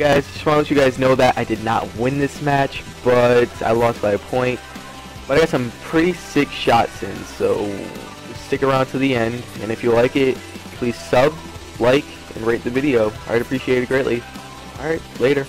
guys, just want to let you guys know that I did not win this match, but I lost by a point. But I got some pretty sick shots in, so stick around to the end. And if you like it, please sub, like, and rate the video. I'd appreciate it greatly. Alright, later.